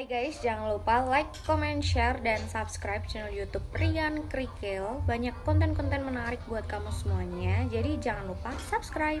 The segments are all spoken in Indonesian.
Hai guys, jangan lupa like, comment, share, dan subscribe channel YouTube Rian Krikil. Banyak konten-konten menarik buat kamu semuanya, jadi jangan lupa subscribe.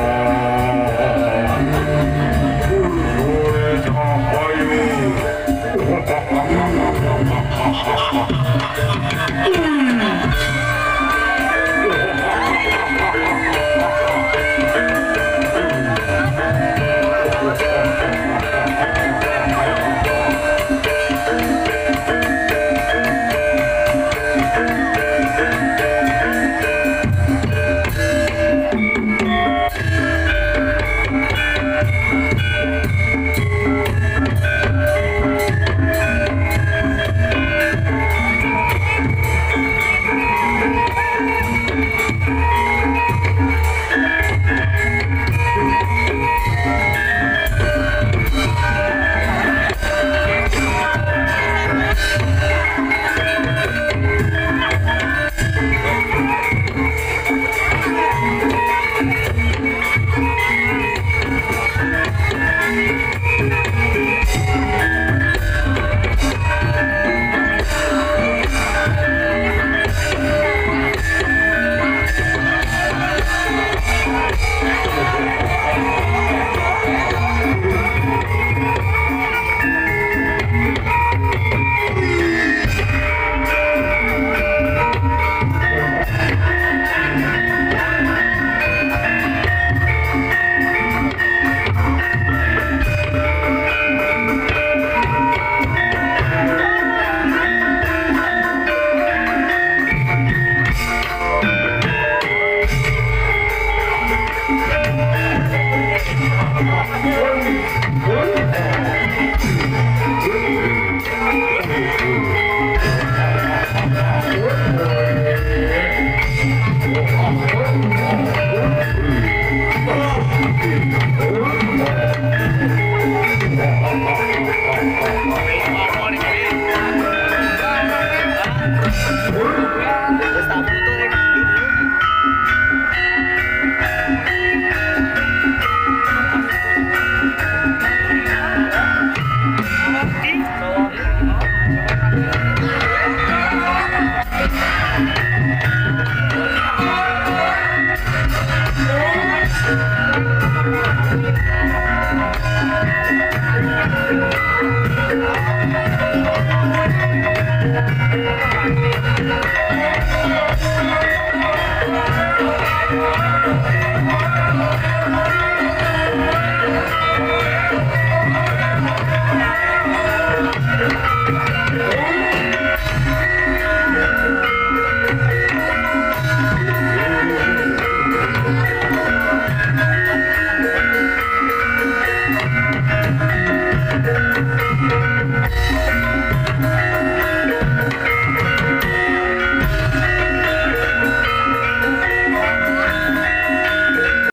Oh,